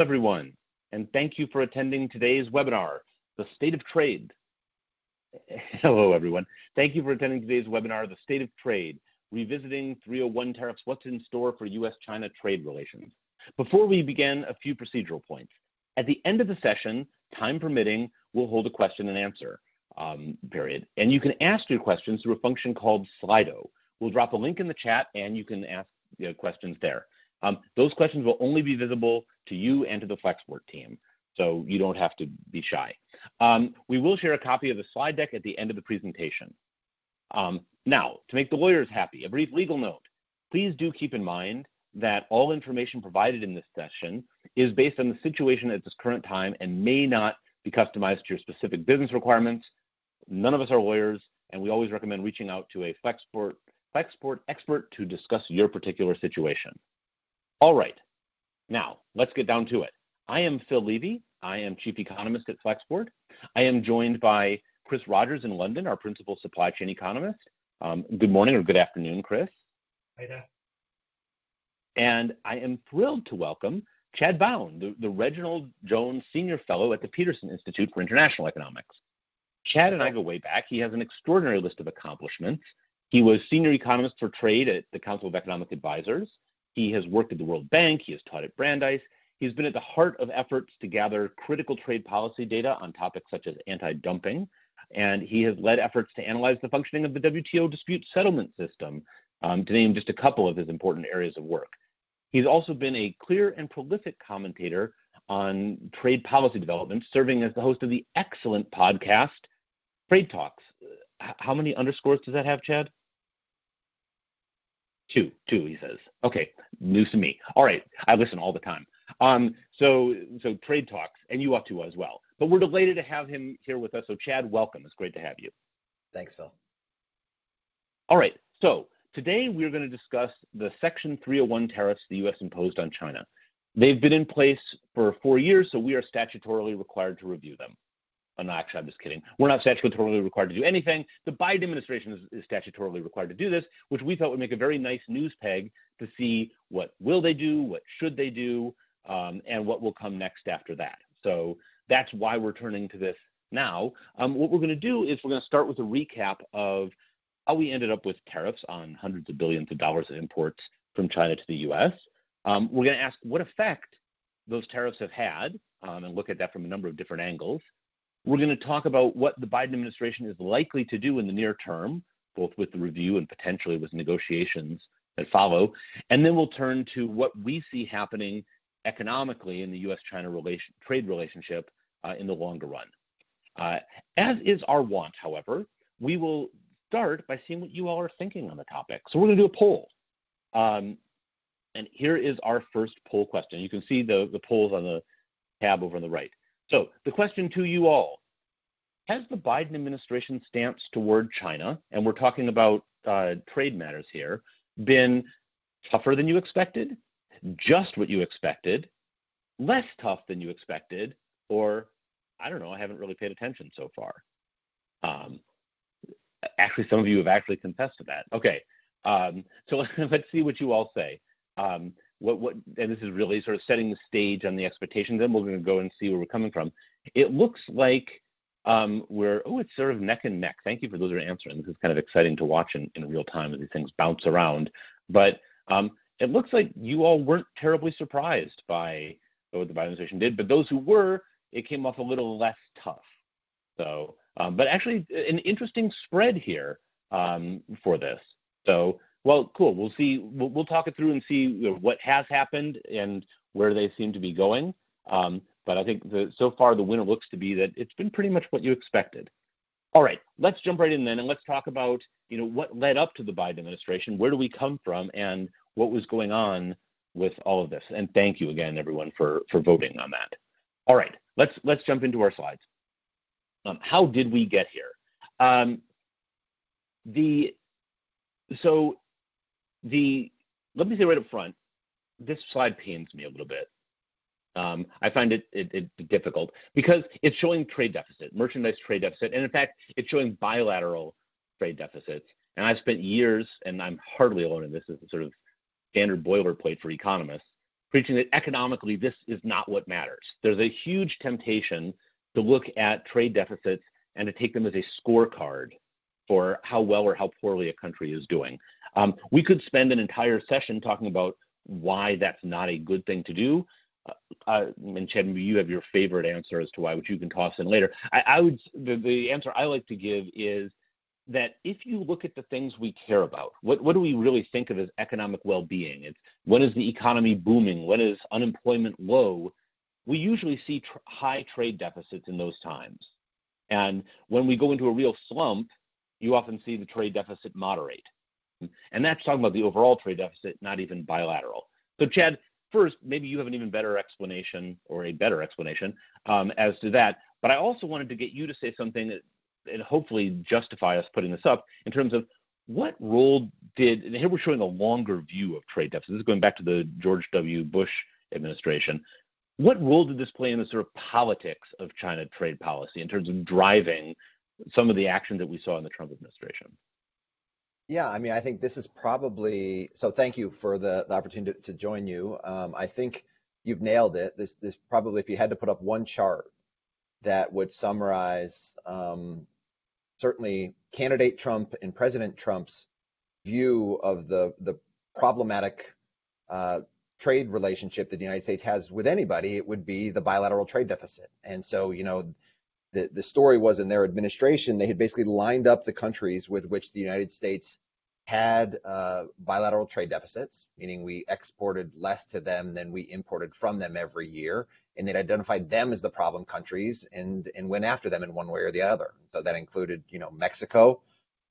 everyone, and thank you for attending today's webinar, The State of Trade. Hello, everyone. Thank you for attending today's webinar, The State of Trade, Revisiting 301 Tariffs, What's in Store for U.S.-China Trade Relations. Before we begin, a few procedural points. At the end of the session, time permitting, we'll hold a question and answer um, period. And you can ask your questions through a function called Slido. We'll drop a link in the chat and you can ask you know, questions there. Um, those questions will only be visible to you and to the Flexport team, so you don't have to be shy. Um, we will share a copy of the slide deck at the end of the presentation. Um, now, to make the lawyers happy, a brief legal note. Please do keep in mind that all information provided in this session is based on the situation at this current time and may not be customized to your specific business requirements. None of us are lawyers, and we always recommend reaching out to a Flexport, Flexport expert to discuss your particular situation. All right, now let's get down to it. I am Phil Levy. I am Chief Economist at Flexport. I am joined by Chris Rogers in London, our Principal Supply Chain Economist. Um, good morning or good afternoon, Chris. Hi there. And I am thrilled to welcome Chad Bown, the, the Reginald Jones Senior Fellow at the Peterson Institute for International Economics. Chad and I go way back. He has an extraordinary list of accomplishments. He was Senior Economist for Trade at the Council of Economic Advisors. He has worked at the World Bank. He has taught at Brandeis. He's been at the heart of efforts to gather critical trade policy data on topics such as anti-dumping, and he has led efforts to analyze the functioning of the WTO dispute settlement system, um, to name just a couple of his important areas of work. He's also been a clear and prolific commentator on trade policy development, serving as the host of the excellent podcast, Trade Talks. How many underscores does that have, Chad? Two, two, he says. Okay, news to me. All right, I listen all the time. Um, so, so trade talks, and you ought to as well. But we're delighted to have him here with us. So, Chad, welcome. It's great to have you. Thanks, Phil. All right. So today we're going to discuss the Section 301 tariffs the U.S. imposed on China. They've been in place for four years, so we are statutorily required to review them. No, actually, I'm just kidding. We're not statutorily required to do anything. The Biden administration is, is, statutorily required to do this, which we thought would make a very nice news peg to see what will they do, what should they do, um, and what will come next after that. So that's why we're turning to this now. Um, what we're going to do is we're going to start with a recap of how we ended up with tariffs on hundreds of billions of dollars of imports from China to the U.S. Um, we're going to ask what effect those tariffs have had um, and look at that from a number of different angles. We're going to talk about what the Biden administration is likely to do in the near term, both with the review and potentially with negotiations that follow. And then we'll turn to what we see happening economically in the US China relation, trade relationship uh, in the longer run. Uh, as is our want, however, we will start by seeing what you all are thinking on the topic. So we're going to do a poll. Um, and here is our first poll question. You can see the, the polls on the tab over on the right. So the question to you all, has the Biden administration stance toward China, and we're talking about uh, trade matters here, been tougher than you expected, just what you expected, less tough than you expected, or I don't know, I haven't really paid attention so far. Um, actually, some of you have actually confessed to that. Okay, um, so let's see what you all say. Um, what what and this is really sort of setting the stage on the expectations and we're going to go and see where we're coming from. It looks like um, we're oh it's sort of neck and neck. Thank you for those who are answering. This is kind of exciting to watch in, in real time as these things bounce around. But um, it looks like you all weren't terribly surprised by what the Biden administration did but those who were it came off a little less tough. So um, but actually an interesting spread here um, for this. So well, cool. We'll see. We'll, we'll talk it through and see what has happened and where they seem to be going. Um, but I think the, so far the winner looks to be that it's been pretty much what you expected. All right, let's jump right in then and let's talk about you know what led up to the Biden administration. Where do we come from, and what was going on with all of this? And thank you again, everyone, for for voting on that. All right, let's let's jump into our slides. Um, how did we get here? Um, the so the let me say right up front, this slide pains me a little bit. Um, I find it, it, it, difficult because it's showing trade deficit, merchandise trade deficit, and in fact, it's showing bilateral trade deficits. And I've spent years, and I'm hardly alone in this, is sort of standard boilerplate for economists, preaching that economically this is not what matters. There's a huge temptation to look at trade deficits and to take them as a scorecard for how well or how poorly a country is doing. Um, we could spend an entire session talking about why that's not a good thing to do. Uh, uh, and Chad, you have your favorite answer as to why, which you can toss in later. I, I would the, the answer I like to give is that if you look at the things we care about, what, what do we really think of as economic well-being? It's when is the economy booming? When is unemployment low? We usually see tr- high trade deficits in those times. And when we go into a real slump, you often see the trade deficit moderate. And that's talking about the overall trade deficit, not even bilateral. So, Chad, first, maybe you have an even better explanation or a better explanation um, as to that. But I also wanted to get you to say something that, and hopefully justify us putting this up in terms of what role did, and here we're showing a longer view of trade deficits, this is going back to the George W. Bush administration. What role did this play in the sort of politics of China trade policy in terms of driving some of the action that we saw in the Trump administration? Yeah, I mean, I think this is probably so. Thank you for the, the opportunity to, to join you. Um, I think you've nailed it. This, this probably, if you had to put up one chart that would summarize um, certainly candidate Trump and President Trump's view of the the problematic uh, trade relationship that the United States has with anybody, it would be the bilateral trade deficit. And so, you know, the, the story was in their administration, they had basically lined up the countries with which the United States had uh, bilateral trade deficits, meaning we exported less to them than we imported from them every year. And they'd identified them as the problem countries and, and went after them in one way or the other. So that included, you know, Mexico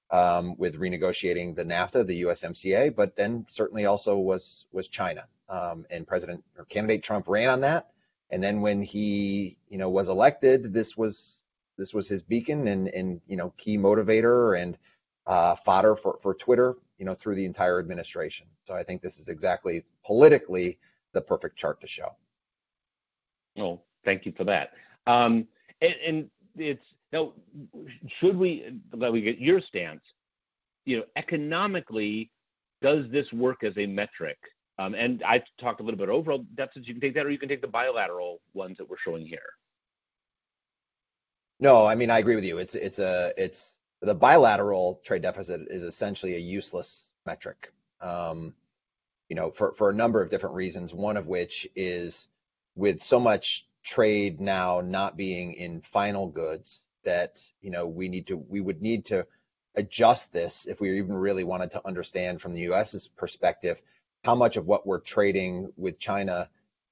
um, with renegotiating the NAFTA, the USMCA, but then certainly also was was China. Um, and President or candidate Trump ran on that and then when he, you know, was elected, this was this was his beacon and and you know key motivator and uh, fodder for for Twitter, you know, through the entire administration. So I think this is exactly politically the perfect chart to show. Well, thank you for that. Um, and, and it's now, should we let we get your stance? You know, economically, does this work as a metric um, and I talked a little bit overall deficits. You can take that, or you can take the bilateral ones that we're showing here. No, I mean I agree with you. It's it's a it's the bilateral trade deficit is essentially a useless metric. Um, you know, for for a number of different reasons. One of which is with so much trade now not being in final goods that you know we need to we would need to adjust this if we even really wanted to understand from the U.S.'s perspective how much of what we're trading with China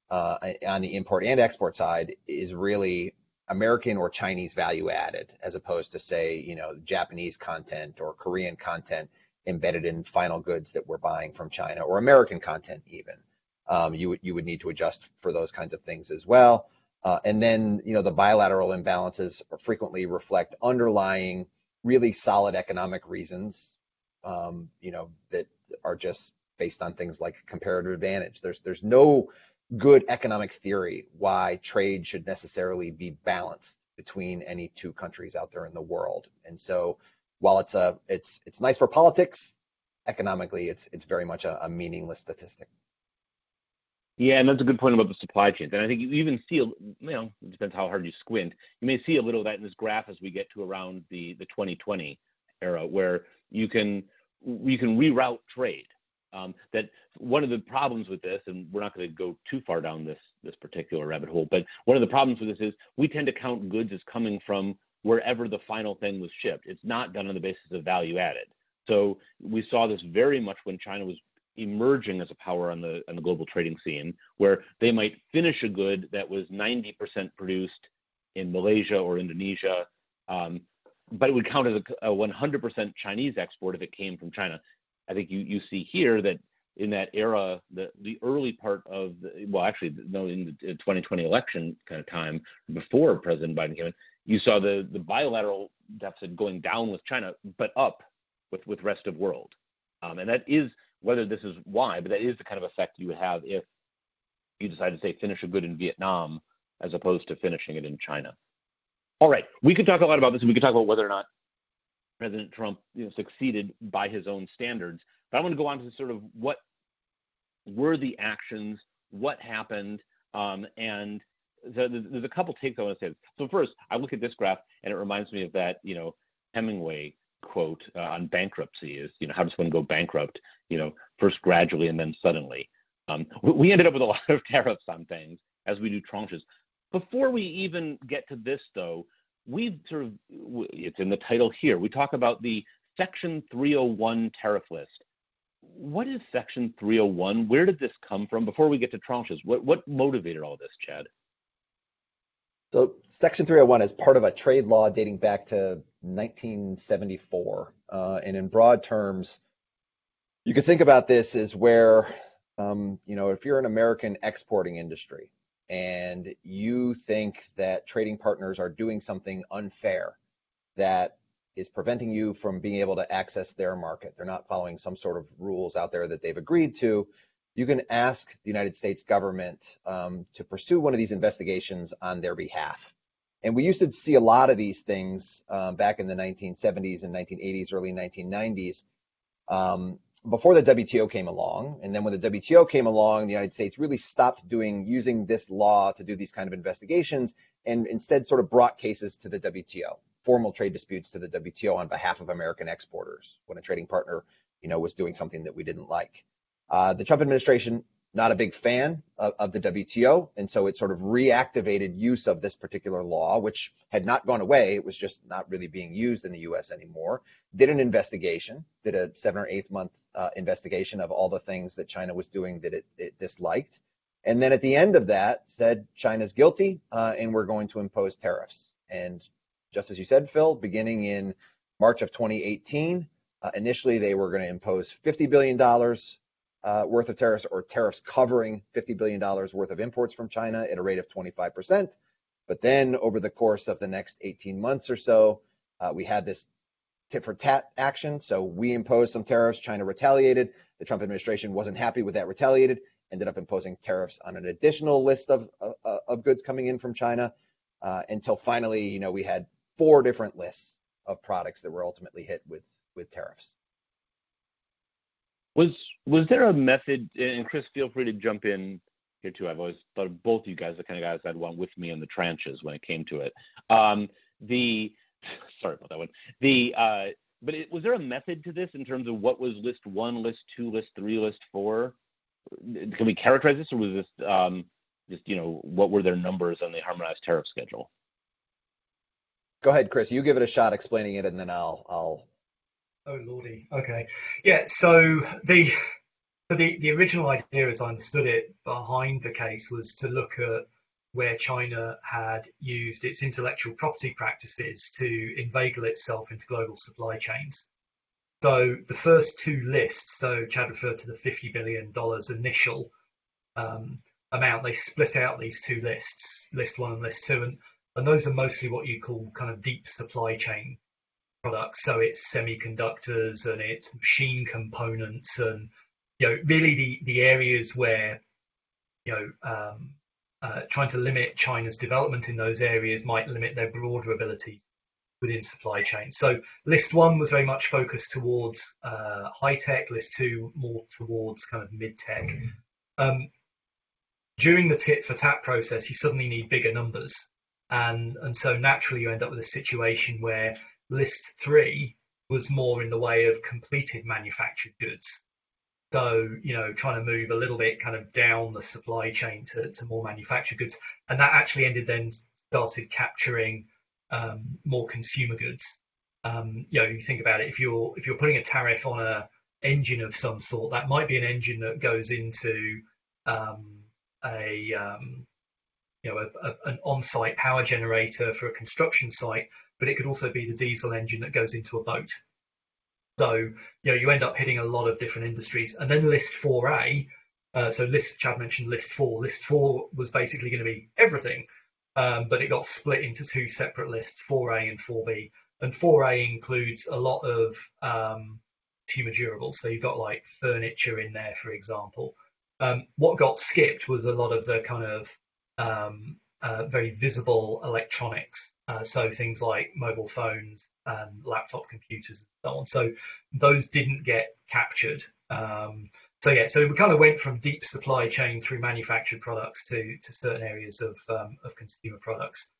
uh, on the import and export side is really American or Chinese value added, as opposed to say, you know, Japanese content or Korean content embedded in final goods that we're buying from China or American content even. Um, you would you would need to adjust for those kinds of things as well. Uh, and then you know the bilateral imbalances frequently reflect underlying really solid economic reasons, um, you know, that are just based on things like comparative advantage. There's there's no good economic theory why trade should necessarily be balanced between any two countries out there in the world. And so while it's a it's it's nice for politics, economically it's it's very much a, a meaningless statistic. Yeah, and that's a good point about the supply chains. And I think you even see, you know, it depends how hard you squint. You may see a little of that in this graph as we get to around the the 2020 era, where you can you can reroute trade. Um, that one of the problems with this, and we're not going to go too far down this this particular rabbit hole, but one of the problems with this is we tend to count goods as coming from wherever the final thing was shipped. It's not done on the basis of value added. So we saw this very much when China was emerging as a power on the on the global trading scene, where they might finish a good that was 90% produced in Malaysia or Indonesia, um, but it would count as a, a 100% Chinese export if it came from China. I think you, you see here that in that era, the, the early part of the, well, actually, no, in the 2020 election kind of time before President Biden came in, you saw the, the bilateral deficit going down with China, but up with, with rest of world. Um, and that is, whether this is why, but that is the kind of effect you would have if you decide to say finish a good in Vietnam as opposed to finishing it in China. All right, we could talk a lot about this, and we could talk about whether or not President Trump you know, succeeded by his own standards. But I want to go on to sort of what were the actions, what happened, um, and so there's a couple takes I want to say. So first, I look at this graph and it reminds me of that, you know, Hemingway quote uh, on bankruptcy is, you know, how does one go bankrupt? You know, first gradually and then suddenly. Um, we ended up with a lot of tariffs on things as we do tranches. Before we even get to this, though, we sort of, it's in the title here, we talk about the Section 301 tariff list. What is Section 301? Where did this come from? Before we get to tranches, what, what motivated all this, Chad? So Section 301 is part of a trade law dating back to 1974. Uh, and in broad terms, you could think about this as where, um, you know, if you're an American exporting industry and you think that trading partners are doing something unfair that is preventing you from being able to access their market, they're not following some sort of rules out there that they've agreed to, you can ask the United States government um, to pursue one of these investigations on their behalf. And we used to see a lot of these things um, back in the 1970s and 1980s, early 1990s, um, before the WTO came along. And then when the WTO came along, the United States really stopped doing using this law to do these kind of investigations, and instead sort of brought cases to the WTO, formal trade disputes to the WTO on behalf of American exporters when a trading partner, you know, was doing something that we didn't like. Uh, the Trump administration not a big fan of, of, the WTO, and so it sort of reactivated use of this particular law, which had not gone away. It was just not really being used in the U.S. anymore. Did an investigation, did a seven or eight month uh, investigation of all the things that China was doing that it, it, disliked, and then at the end of that said China's guilty uh, and we're going to impose tariffs. And just as you said, Phil, beginning in March of 2018. Uh, initially, they were going to impose $50 billion uh, worth of tariffs or tariffs covering $50 billion worth of imports from China at a rate of 25%. But then over the course of the next 18 months or so, uh, we had this tit for tat action. So we imposed some tariffs. China retaliated. The Trump administration wasn't happy with that retaliated, ended up imposing tariffs on an additional list of, uh, of goods coming in from China uh, until finally, you know, we had four different lists of products that were ultimately hit with, with tariffs. Was was there a method? And Chris, feel free to jump in here too. I've always thought of both you guys the kind of guys that went with me in the trenches when it came to it. Um, the sorry about that one. The uh, but it, was there a method to this in terms of what was list one, list two, list three, list four? Can we characterize this, or was this um, just you know what were their numbers on the harmonized tariff schedule? Go ahead, Chris. You give it a shot explaining it, and then I'll I'll Oh lordy. Okay. Yeah. So the the the original idea, as I understood it, behind the case was to look at where China had used its intellectual property practices to inveigle itself into global supply chains. So the first two lists, so Chad referred to the $50 billion initial um, amount, they split out these two lists, list one and list two, and, and those are mostly what you call kind of deep supply chain products. So it's semiconductors and it's machine components and you know really the the areas where you know um, uh, trying to limit China's development in those areas might limit their broader ability within supply chain. So list one was very much focused towards uh, high tech. List two more towards kind of mid tech. Um, during the tit for tat process, you suddenly need bigger numbers, and and so naturally you end up with a situation where list three was more in the way of completed manufactured goods. So, you know, trying to move a little bit kind of down the supply chain to, to more manufactured goods. And that actually ended then started capturing um, more consumer goods. Um, you know, you think about it, if you're if you're putting a tariff on a engine of some sort, that might be an engine that goes into um, a um, you know a, a, an on-site power generator for a construction site but it could also be the diesel engine that goes into a boat. So, you know, you end up hitting a lot of different industries. And then list 4A, uh, so list, Chad mentioned list four. List four was basically going to be everything, um, but it got split into two separate lists, 4A and 4B. And 4A includes a lot of um, consumer durables. So you've got like furniture in there, for example. Um, what got skipped was a lot of the kind of um, uh, very visible electronics. Uh, so things like mobile phones and laptop computers and so on. So those didn't get captured. Um, so yeah, so we kind of went from deep supply chain through manufactured products to to certain areas of um, of consumer products.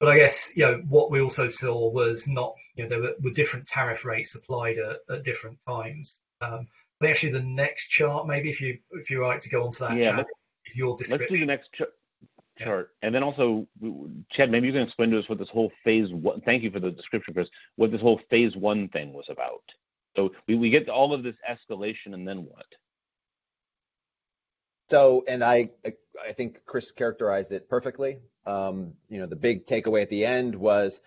But I guess you know what we also saw was not you know there were, were different tariff rates applied at, at different times. Um, actually the next chart, maybe if you if you're right to go onto that, yeah, is your description. Let's do the next ch- chart, and then also Chad, maybe you can explain to us what this whole phase one. Thank you for the description, Chris. What this whole phase one thing was about. So we, we get all of this escalation, and then what? So, and I I think Chris characterized it perfectly. Um, you know, the big takeaway at the end was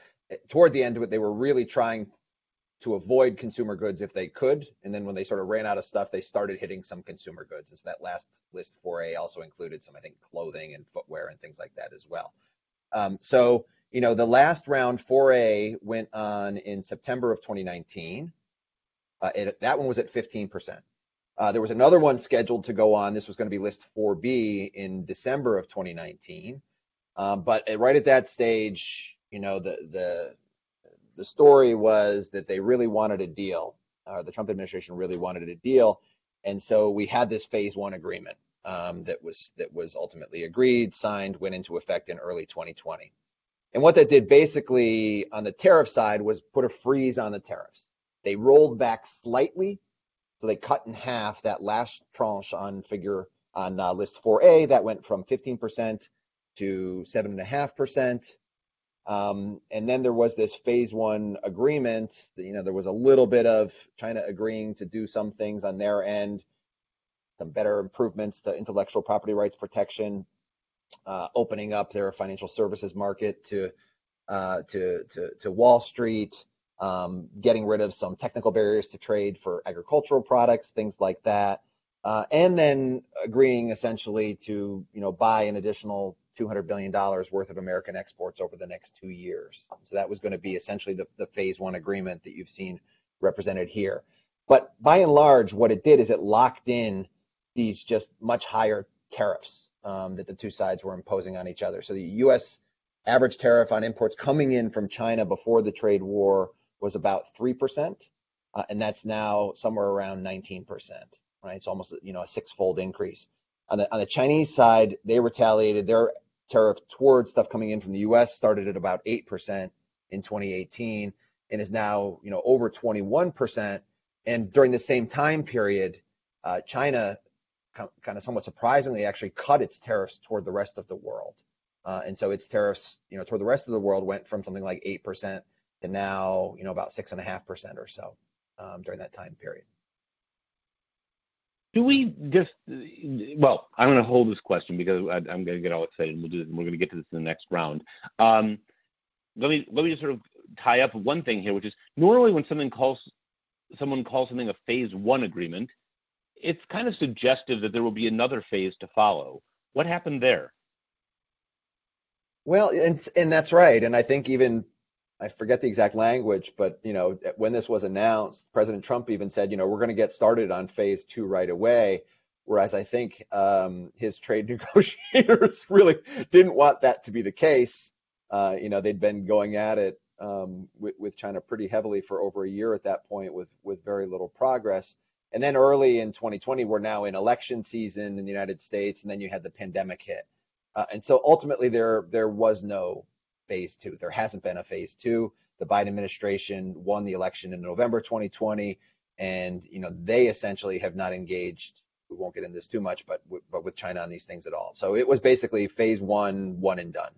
toward the end of it, they were really trying to avoid consumer goods if they could. And then when they sort of ran out of stuff, they started hitting some consumer goods. And so that last list 4A also included some, I think, clothing and footwear and things like that as well. Um, so, you know, the last round 4A went on in September of 2019. Uh, it, that one was at 15%. Uh, there was another one scheduled to go on. This was going to be list 4B in December of 2019. Um, but right at that stage, you know, the the the story was that they really wanted a deal. Uh, the Trump administration really wanted a deal, and so we had this phase one agreement um, that was that was ultimately agreed, signed, went into effect in early 2020. And what that did basically on the tariff side was put a freeze on the tariffs. They rolled back slightly, so they cut in half that last tranche on figure on uh, list 4A that went from 15% to 7.5%. Um, and then there was this phase one agreement. You know, there was a little bit of China agreeing to do some things on their end, some better improvements to intellectual property rights protection, uh, opening up their financial services market to uh, to, to, to Wall Street, um, getting rid of some technical barriers to trade for agricultural products, things like that, uh, and then agreeing essentially to you know buy an additional $200 billion worth of American exports over the next two years. So that was going to be essentially the, the phase one agreement that you've seen represented here. But by and large, what it did is it locked in these just much higher tariffs um, that the two sides were imposing on each other. So the U.S. average tariff on imports coming in from China before the trade war was about 3%, uh, and that's now somewhere around 19%, right? It's almost, you know, a six-fold increase. On the, on the Chinese side, they retaliated. Their tariff towards stuff coming in from the U.S. started at about 8% in 2018 and is now, you know, over 21%. And during the same time period, uh, China kind of somewhat surprisingly actually cut its tariffs toward the rest of the world. Uh, and so its tariffs, you know, toward the rest of the world went from something like 8% to now, you know, about 6.5% or so um, during that time period do we just well i'm going to hold this question because I, am going to get all excited and we'll do this, we're going to get to this in the next round. Um, let me let me just sort of tie up one thing here which is normally when something calls someone calls something a phase one agreement it's kind of suggestive that there will be another phase to follow. What happened there? Well and and that's right. And i think even I forget the exact language, but you know, when this was announced, President Trump even said, you know, we're going to get started on phase two right away. Whereas I think um, his trade negotiators really didn't want that to be the case. Uh, you know, they'd been going at it um, with, with, China pretty heavily for over a year at that point, with with very little progress. And then early in 2020, we're now in election season in the United States, and then you had the pandemic hit. Uh, and so ultimately, there there was no phase two. There hasn't been a phase two. The Biden administration won the election in November 2020, and you know they essentially have not engaged. We won't get into this too much, but but with China on these things at all. So it was basically phase one, one and done.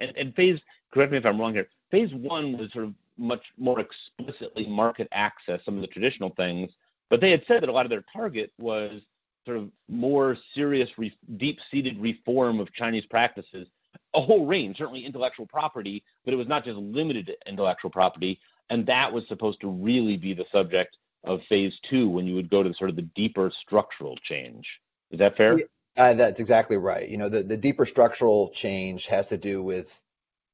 And, and phase, correct me if I'm wrong here. Phase one was sort of much more explicitly market access, some of the traditional things, but they had said that a lot of their target was sort of more serious, re- deep-seated reform of Chinese practices a whole range, certainly intellectual property, but it was not just limited to intellectual property. And that was supposed to really be the subject of phase two when you would go to sort of the deeper structural change. Is that fair? Uh, that's exactly right. You know, the, the deeper structural change has to do with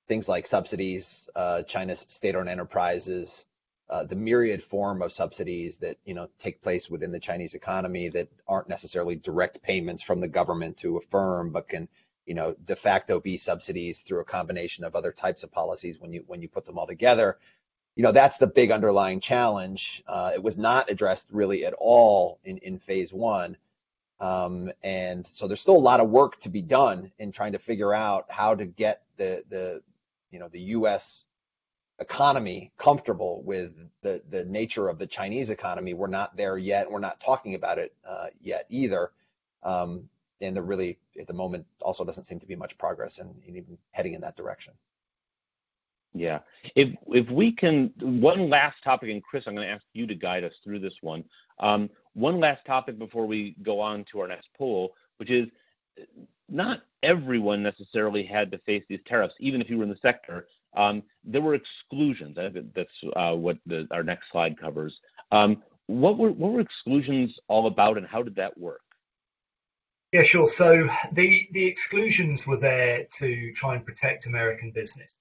things like subsidies, uh, China's state-owned enterprises, uh, the myriad form of subsidies that you know take place within the Chinese economy that aren't necessarily direct payments from the government to a firm, but can you know, de facto be subsidies through a combination of other types of policies when you when you put them all together. you know that's the big underlying challenge. Uh, it was not addressed really at all in in phase one, um, and so there's still a lot of work to be done in trying to figure out how to get the the you know the U.S. economy comfortable with the the nature of the Chinese economy. We're not there yet. We're not talking about it uh, yet either. Um, and there really at the moment also doesn't seem to be much progress in, in even heading in that direction. Yeah. If if we can, one last topic, and Chris, I'm going to ask you to guide us through this one. Um, one last topic before we go on to our next poll, which is not everyone necessarily had to face these tariffs, even if you were in the sector. Um, there were exclusions. I think that's uh, what the, our next slide covers. Um, what were what were exclusions all about, and how did that work? Yeah, sure. So the the exclusions were there to try and protect American business.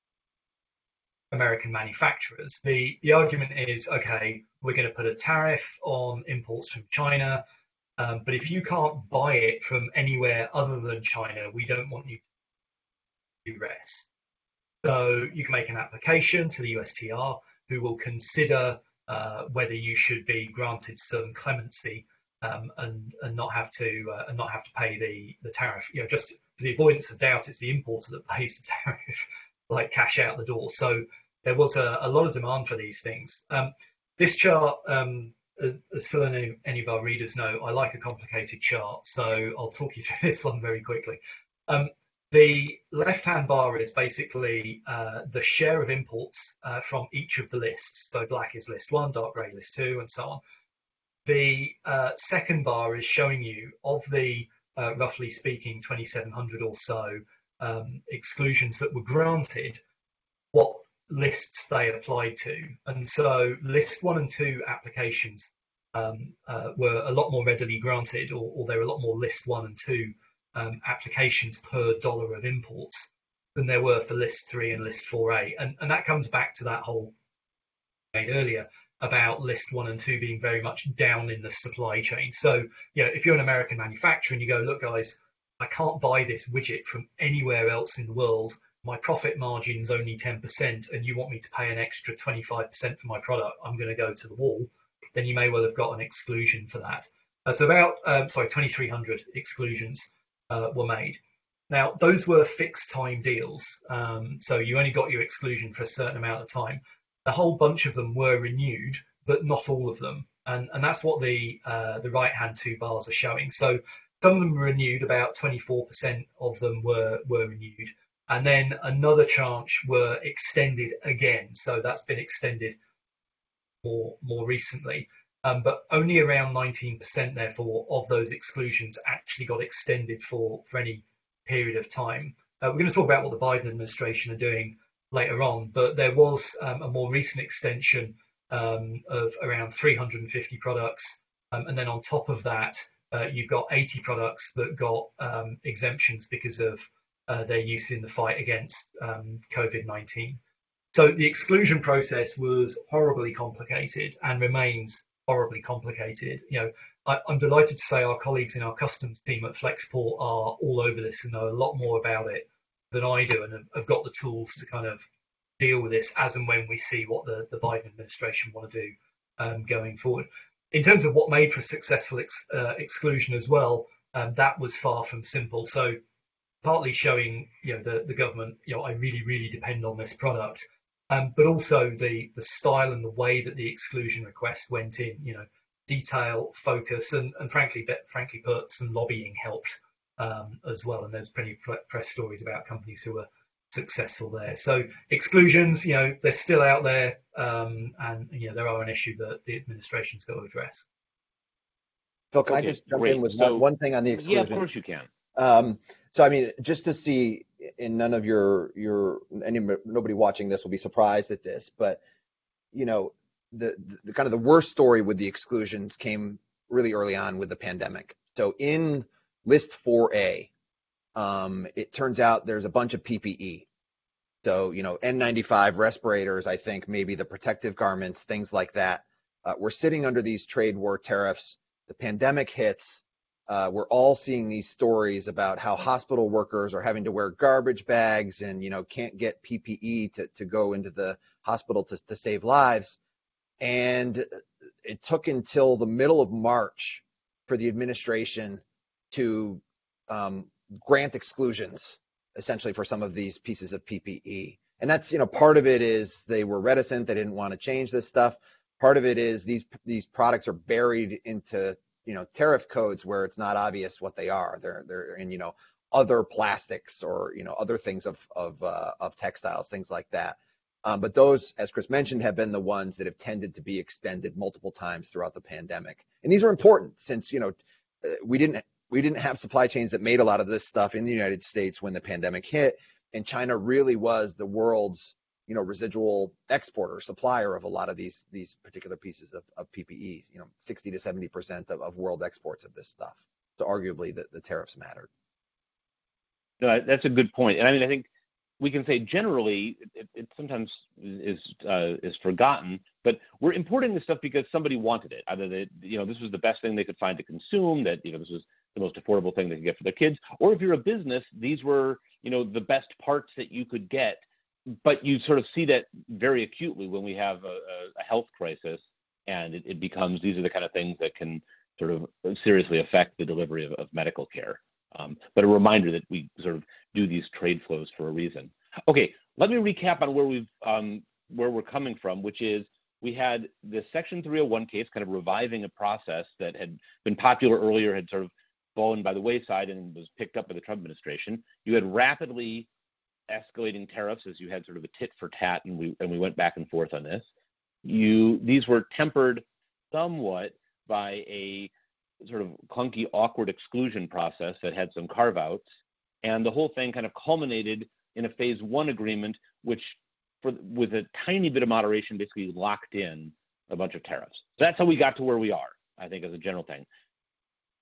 American manufacturers. The the argument is okay, we're going to put a tariff on imports from China, um, but if you can't buy it from anywhere other than China, we don't want you to US. So you can make an application to the USTR, who will consider uh, whether you should be granted some clemency um, and and not have to uh, and not have to pay the the tariff. You know, just for the avoidance of doubt, it's the importer that pays the tariff like cash out the door. So there was a, a lot of demand for these things. Um, this chart, um, as Phil and any, of our readers know, I like a complicated chart, so I'll talk you through this one very quickly. Um, the left-hand bar is basically uh, the share of imports uh, from each of the lists. So black is list one, dark grey list two, and so on. The uh, second bar is showing you of the uh, roughly speaking 2,700 or so um, exclusions that were granted, what lists they applied to. And so list one and two applications um, uh, were a lot more readily granted, or, or, there were a lot more list one and two um, applications per dollar of imports than there were for list three and list 4A. And, and that comes back to that whole made earlier about list one and two being very much down in the supply chain. So, you know, if you're an American manufacturer and you go, look, guys, I can't buy this widget from anywhere else in the world my profit margin is only 10% and you want me to pay an extra 25% for my product, I'm going to go to the wall, then you may well have got an exclusion for that. Uh, so about, um, sorry, 2,300 exclusions uh, were made. Now, those were fixed time deals. Um, so you only got your exclusion for a certain amount of time. A whole bunch of them were renewed, but not all of them. And, and that's what the, uh, the right hand two bars are showing. So some of them were renewed, about 24% of them were, were renewed and then another tranche were extended again. So that's been extended more more recently. Um, but only around 19% therefore of those exclusions actually got extended for, for any period of time. Uh, we're going to talk about what the Biden administration are doing later on, but there was um, a more recent extension um, of around 350 products. Um, and then on top of that, uh, you've got 80 products that got um, exemptions because of uh, their use in the fight against um, COVID 19. So the exclusion process was horribly complicated and remains horribly complicated. You know, I, am delighted to say our colleagues in our customs team at Flexport are all over this and know a lot more about it than I do and have got the tools to kind of deal with this as and when we see what the, the Biden administration want to do um, going forward. In terms of what made for successful ex, uh, exclusion as well, um, that was far from simple. So partly showing you know the, the government you know I really really depend on this product um, but also the the style and the way that the exclusion request went in you know detail focus and, and frankly frankly put some lobbying helped um, as well and there's plenty of press stories about companies who were successful there so exclusions you know they're still out there um, and you know there are an issue that the administration's got to address Phil, can okay, I just jump great. in with so, one, thing on the exclusion? Yeah, of course you can. Um, so I mean, just to see, in none of your your any nobody watching this will be surprised at this, but you know, the, the kind of the worst story with the exclusions came really early on with the pandemic. So in list 4A, um, it turns out there's a bunch of PPE. So you know, N95 respirators, I think maybe the protective garments, things like that. Uh, we're sitting under these trade war tariffs. The pandemic hits uh, we're all seeing these stories about how hospital workers are having to wear garbage bags and you know can't get PPE to, to go into the hospital to, to save lives. And it took until the middle of March for the administration to um, grant exclusions essentially for some of these pieces of PPE. And that's you know part of it is they were reticent, they didn't want to change this stuff. Part of it is these these products are buried into you know tariff codes where it's not obvious what they are. They're they're in you know other plastics or you know other things of of uh, of textiles, things like that. Um, but those, as Chris mentioned, have been the ones that have tended to be extended multiple times throughout the pandemic. And these are important since you know uh, we didn't we didn't have supply chains that made a lot of this stuff in the United States when the pandemic hit, and China really was the world's you know residual exporter supplier of a lot of these these particular pieces of, of PPEs. You know, 60 to 70 percent of, of world exports of this stuff. So arguably, the, the tariffs mattered. No, that's a good point, and I mean, I think we can say generally it, it sometimes is uh, is forgotten, but we're importing this stuff because somebody wanted it. Either that you know this was the best thing they could find to consume, that you know this was the most affordable thing they could get for their kids, or if you're a business, these were you know the best parts that you could get but you sort of see that very acutely when we have a, a health crisis, and it, it, becomes these are the kind of things that can sort of seriously affect the delivery of, of medical care. Um, but a reminder that we sort of do these trade flows for a reason. Okay, let me recap on where we've um, where we're coming from, which is we had the Section 301 case, kind of reviving a process that had been popular earlier, had sort of fallen by the wayside and was picked up by the Trump administration. You had rapidly escalating tariffs as you had sort of a tit for tat, and we and we went back and forth on this. You these were tempered somewhat by a sort of clunky, awkward exclusion process that had some carve outs, and the whole thing kind of culminated in a phase one agreement, which for with a tiny bit of moderation basically locked in a bunch of tariffs. So that's how we got to where we are, I think, as a general thing.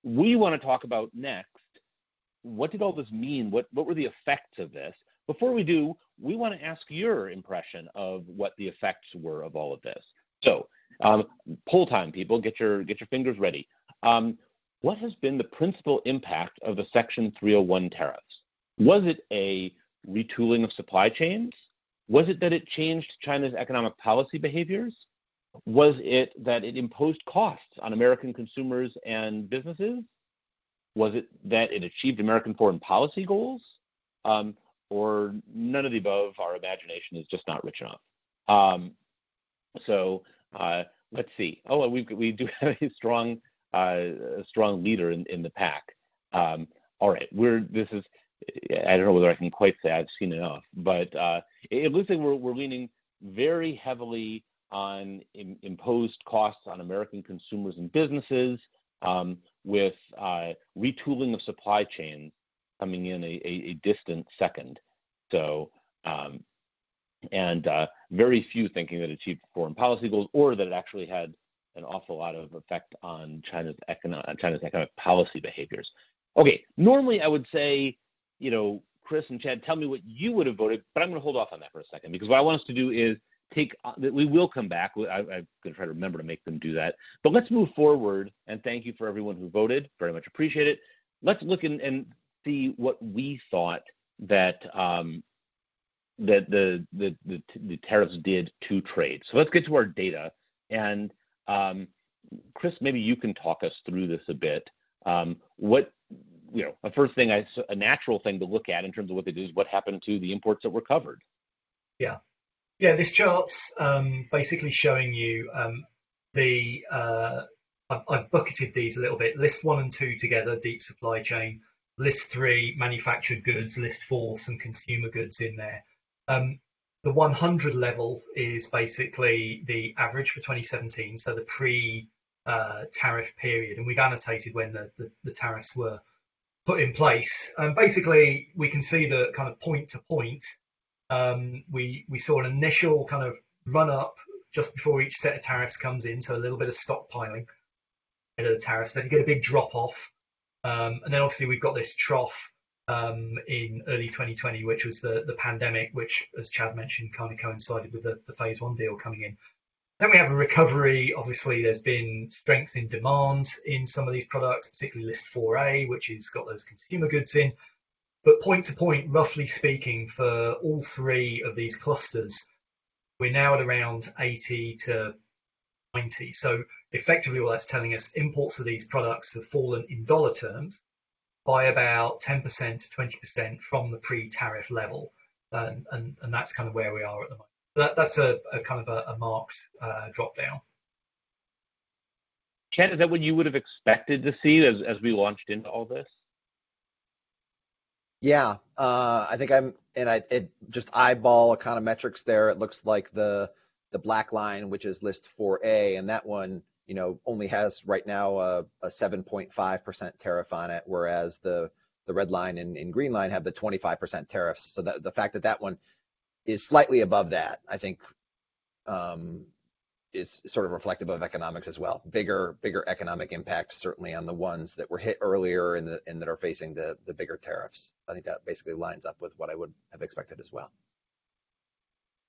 We want to talk about next what did all this mean? What what were the effects of this? Before we do, we want to ask your impression of what the effects were of all of this. So, um, poll time, people, get your get your fingers ready. Um, what has been the principal impact of the Section 301 tariffs? Was it a retooling of supply chains? Was it that it changed China's economic policy behaviors? Was it that it imposed costs on American consumers and businesses? Was it that it achieved American foreign policy goals? Um, or none of the above. Our imagination is just not rich enough. Um, so uh, let's see. Oh, we we do have a strong uh, a strong leader in, in the pack. Um, all right, we're this is I don't know whether I can quite say I've seen enough, but uh, it, looks like we're we're leaning very heavily on in, imposed costs on American consumers and businesses, um, with uh, retooling of supply chains coming in a, a, a distant second. So, um, and uh, very few thinking that it achieved foreign policy goals or that it actually had an awful lot of effect on China's China's economic policy behaviors. Okay, normally I would say, you know, Chris and Chad, tell me what you would have voted, but I'm going to hold off on that for a second because what I want us to do is take uh, we will come back. I, am going to try to remember to make them do that. But let's move forward and thank you for everyone who voted. Very much appreciate it. Let's look in, and see what we thought that um, that the, the, the the tariffs did to trade. So let's get to our data. And um, Chris, maybe you can talk us through this a bit. Um, what you know, a first thing, I, a natural thing to look at in terms of what they do is what happened to the imports that were covered. Yeah, yeah. This chart's um, basically showing you um, the. Uh, I've, bucketed these a little bit. List one and two together, deep supply chain list three manufactured goods, list four some consumer goods in there. Um, the 100 level is basically the average for 2017, so the pre uh, tariff period, and we've annotated when the, the, the tariffs were put in place. And basically, we can see that kind of point to point, um, we we saw an initial kind of run up just before each set of tariffs comes in, so a little bit of stockpiling of the tariffs. Then you get a big drop off um, and then obviously we've got this trough um, in early 2020, which was the, the pandemic, which, as Chad mentioned, kind of coincided with the, the phase one deal coming in. Then we have a recovery. Obviously, there's been strength in demand in some of these products, particularly list 4A, which has got those consumer goods in. But point to point, roughly speaking, for all three of these clusters, we're now at around 80 to 90. So effectively, what that's telling us, imports of these products have fallen in dollar terms by about 10% to 20% from the pre-tariff level, and, and, and that's kind of where we are at the moment that, that's a, a, kind of a, a marked uh, drop down. Ken, is that what you would have expected to see as, as we launched into all this? Yeah, uh, I think I'm, and I it just eyeball econometrics there. It looks like the the black line, which is list 4A, and that one, you know, only has right now a, a 7.5% tariff on it, whereas the the red line and, and green line have the 25% tariffs. So that the fact that that one is slightly above that, I think, um, is sort of reflective of economics as well. Bigger, bigger economic impact certainly on the ones that were hit earlier and, the, and that are facing the the bigger tariffs. I think that basically lines up with what I would have expected as well.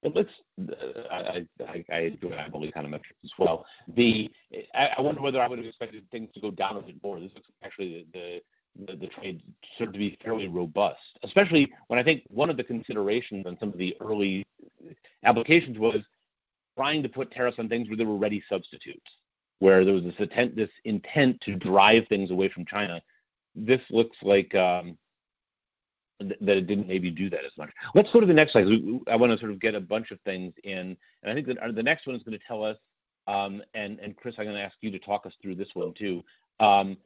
let's. Uh, I, I, I kind of metrics as well. The I, I wonder whether I would have expected things to go down a bit more. This is actually the, the the, the trade sort of to be fairly robust, especially when I think one of the considerations on some of the early applications was trying to put tariffs on things where there were ready substitutes, where there was this intent, this intent to drive things away from China. This looks like um, th- that it didn't maybe do that as much. Let's go to the next slide. I want to sort of get a bunch of things in, and I think that uh, the next one is going to tell us. Um, and and Chris, I'm going to ask you to talk us through this one too. Um,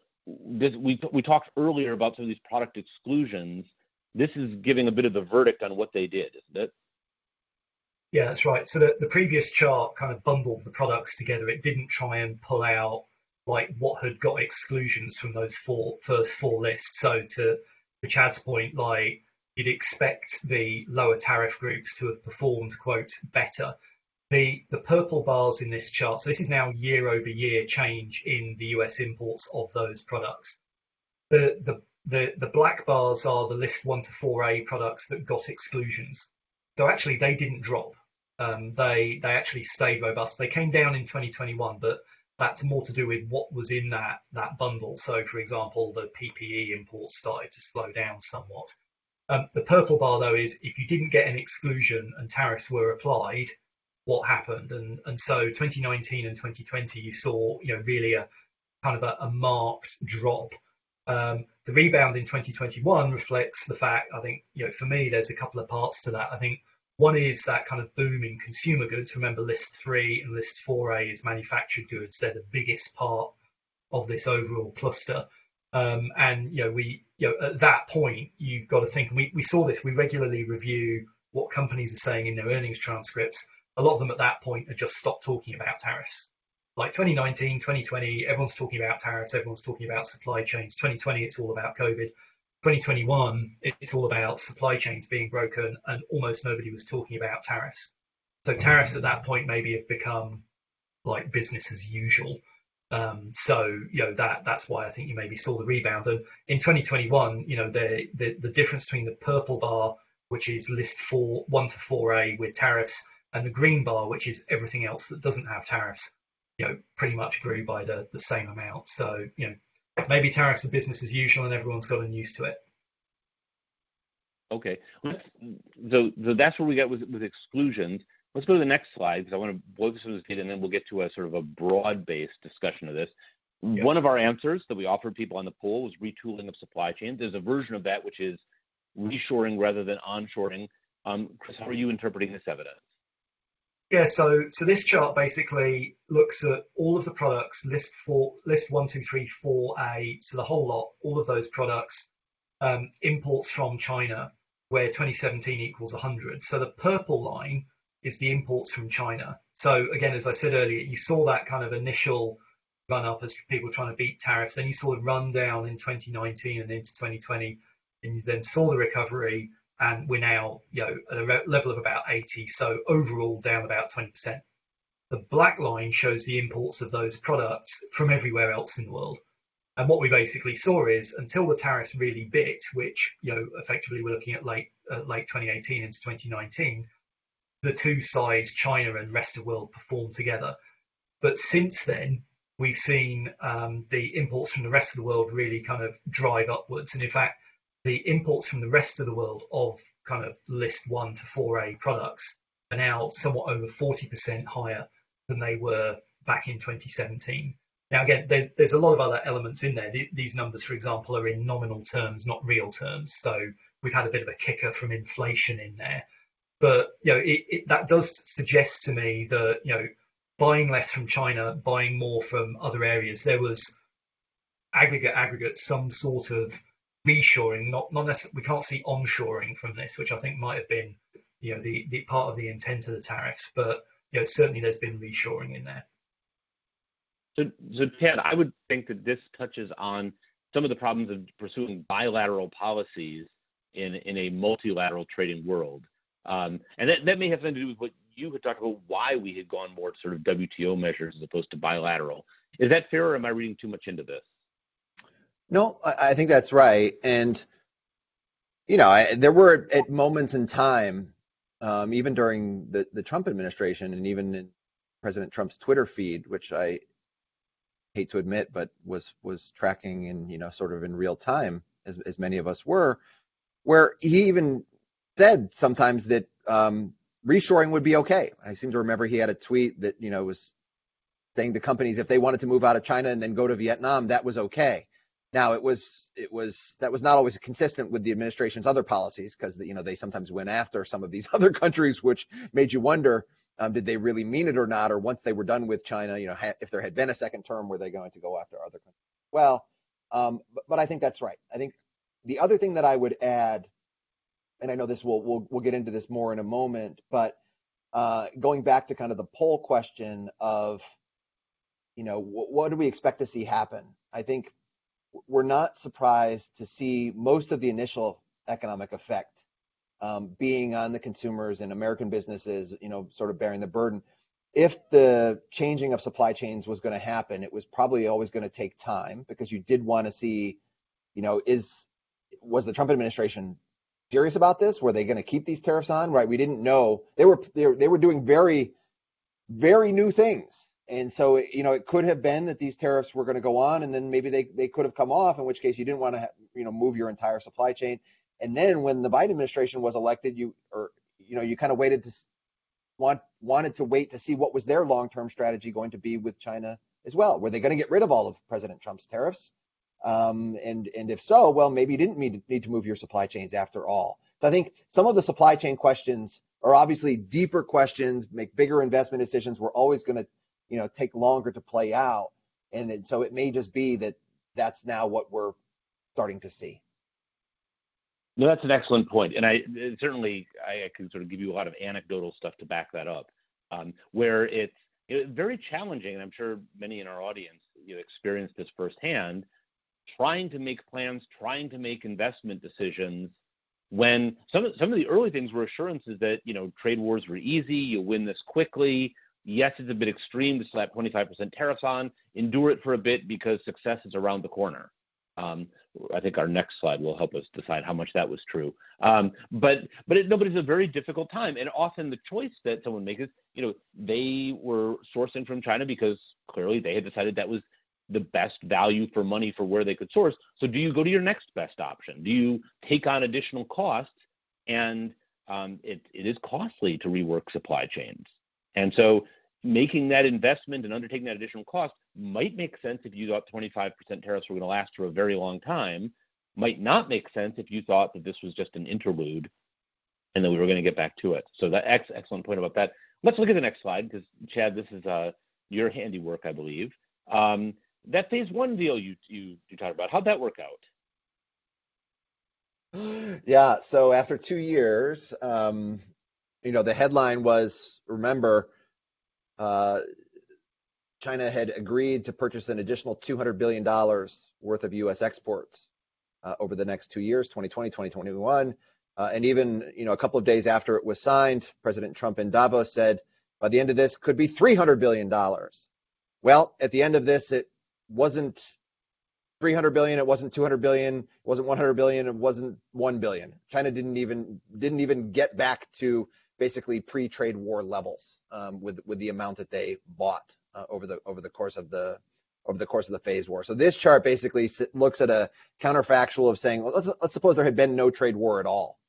this, we we talked earlier about some of these product exclusions. This is giving a bit of the verdict on what they did, isn't it? Yeah, that's right. So the, the previous chart kind of bundled the products together. It didn't try and pull out like what had got exclusions from those four first four lists. So to, to Chad's point, like you'd expect the lower tariff groups to have performed quote better the, the purple bars in this chart, so this is now year over year change in the US imports of those products. The, the, the, the black bars are the list 1 to 4A products that got exclusions. So actually, they didn't drop. Um, they, they actually stayed robust. They came down in 2021, but that's more to do with what was in that, that bundle. So, for example, the PPE imports started to slow down somewhat. Um, the purple bar, though, is if you didn't get an exclusion and tariffs were applied, what happened. And and so 2019 and 2020, you saw you know really a kind of a, a marked drop. Um, the rebound in 2021 reflects the fact I think you know for me there's a couple of parts to that. I think one is that kind of boom in consumer goods. Remember, list three and list 4A is manufactured goods. They're the biggest part of this overall cluster. Um, and you know, we you know at that point you've got to think. We we saw this. We regularly review what companies are saying in their earnings transcripts a lot of them at that point had just stopped talking about tariffs. Like 2019, 2020, everyone's talking about tariffs, everyone's talking about supply chains. 2020, it's all about COVID. 2021, it's all about supply chains being broken, and almost nobody was talking about tariffs. So tariffs at that point maybe have become like business as usual. Um, so you know that that's why I think you maybe saw the rebound. And in 2021, you know the the, the difference between the purple bar, which is list four one to four A with tariffs, and the green bar, which is everything else that doesn't have tariffs, you know, pretty much grew by the, the same amount. So, you know, maybe tariffs are business as usual and everyone's gotten used to it. Okay. So, so that's where we got with, with exclusions. Let's go to the next slide because I want to blow some of this data and then we'll get to a sort of a broad-based discussion of this. Yep. One of our answers that we offered people on the poll was retooling of supply chains. There's a version of that which is reshoring rather than onshoring. Um, Chris, how are you interpreting this evidence? Yeah, so so this chart basically looks at all of the products, list four, list one, two, three, four A, so the whole lot, all of those products, um, imports from China, where 2017 equals 100. So the purple line is the imports from China. So again, as I said earlier, you saw that kind of initial run up as people trying to beat tariffs. Then you saw the run down in 2019 and into 2020, and you then saw the recovery and we're now you know at a level of about 80 so overall down about 20% the black line shows the imports of those products from everywhere else in the world and what we basically saw is until the tariffs really bit which you know effectively we're looking at late uh, late 2018 into 2019 the two sides, China and rest of the world, performed together. But since then, we've seen um, the imports from the rest of the world really kind of drive upwards. And in fact, the imports from the rest of the world of kind of list one to 4A products are now somewhat over 40% higher than they were back in 2017. Now, again, there's, there's a lot of other elements in there. These numbers, for example, are in nominal terms, not real terms. So we've had a bit of a kicker from inflation in there. But you know, it, it, that does suggest to me that you know, buying less from China, buying more from other areas, there was aggregate aggregate some sort of reshoring. Not not necessarily. We can't see onshoring from this, which I think might have been you know the, the part of the intent of the tariffs. But you know, certainly there's been reshoring in there. So, so Ted, I would think that this touches on some of the problems of pursuing bilateral policies in, in a multilateral trading world. Um, and that, that may have something to do with what you had talked about, why we had gone more sort of WTO measures as opposed to bilateral. Is that fair, or am I reading too much into this? No, I, I think that's right. And, you know, I, there were at moments in time, um, even during the, the Trump administration and even in President Trump's Twitter feed, which I hate to admit, but was was tracking in you know sort of in real time as as many of us were, where he even said sometimes that um, reshoring would be okay. I seem to remember he had a tweet that you know was saying to companies if they wanted to move out of China and then go to Vietnam, that was okay. Now it was it was that was not always consistent with the administration's other policies because you know they sometimes went after some of these other countries, which made you wonder um, did they really mean it or not? Or once they were done with China, you know, ha- if there had been a second term, were they going to go after other countries? Well, um, but, but I think that's right. I think the other thing that I would add, and I know this will we'll we'll get into this more in a moment, but uh, going back to kind of the poll question of, you know, w- what do we expect to see happen? I think we're not surprised to see most of the initial economic effect um, being on the consumers and American businesses, you know, sort of bearing the burden. If the changing of supply chains was going to happen, it was probably always going to take time because you did want to see, you know, is was the Trump administration serious about this? Were they going to keep these tariffs on? Right? We didn't know. They were they were, they were doing very very new things. And so, you know, it could have been that these tariffs were going to go on, and then maybe they, they could have come off. In which case, you didn't want to, you know, move your entire supply chain. And then when the Biden administration was elected, you or you know you kind of waited to want wanted to wait to see what was their long-term strategy going to be with China as well. Were they going to get rid of all of President Trump's tariffs? Um, and and if so, well, maybe you didn't need, need to move your supply chains after all. So I think some of the supply chain questions are obviously deeper questions, make bigger investment decisions. We're always going to, you know, take longer to play out, and it, so it may just be that that's now what we're starting to see. No, that's an excellent point, and I certainly I, can sort of give you a lot of anecdotal stuff to back that up, um, where it's, it's very challenging, and I'm sure many in our audience you know, experienced this firsthand, trying to make plans, trying to make investment decisions when some of, some of the early things were assurances that you know trade wars were easy, you'll win this quickly. Yes, it's a bit extreme to slap 25% tariffs on. Endure it for a bit because success is around the corner. Um, I think our next slide will help us decide how much that was true. Um, but but it, no, but it's a very difficult time, and often the choice that someone makes is, you know, they were sourcing from China because clearly they had decided that was the best value for money for where they could source. So do you go to your next best option? Do you take on additional costs? And um, it, it is costly to rework supply chains. And so making that investment and undertaking that additional cost might make sense if you thought 25% tariffs were going to last for a very long time, might not make sense if you thought that this was just an interlude and that we were going to get back to it. So that ex- excellent point about that. Let's look at the next slide because Chad, this is uh, your handiwork, I believe. Um, that phase one deal you you you talked about, how'd that work out? Yeah, so after two years, um, you know, the headline was remember uh, China had agreed to purchase an additional $200 billion worth of U.S. exports uh, over the next two years, 2020, 2021. Uh, and even, you know, a couple of days after it was signed, President Trump in Davos said, by the end of this could be $300 billion. Well, at the end of this, it wasn't 300 billion, it wasn't 200 billion, it wasn't 100 billion, it wasn't 1 billion. China didn't even didn't even get back to basically pre-trade war levels um, with with the amount that they bought uh, over the over the course of the over the course of the phase war. So this chart basically looks at a counterfactual of saying, let's, let's suppose there had been no trade war at all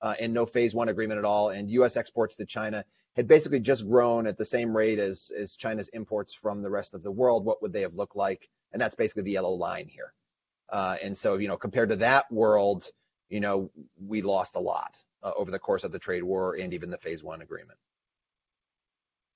uh, and no phase one agreement at all, and U.S. exports to China had basically just grown at the same rate as, as China's imports from the rest of the world. What would they have looked like? And that's basically the yellow line here. Uh, and so, you know, compared to that world, you know, we lost a lot Uh, over the course of the trade war and even the phase one agreement.